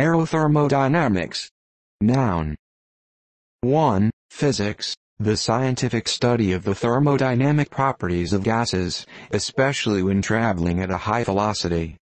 Aerothermodynamics. Noun. 1. Physics, the scientific study of the thermodynamic properties of gases, especially when traveling at a high velocity.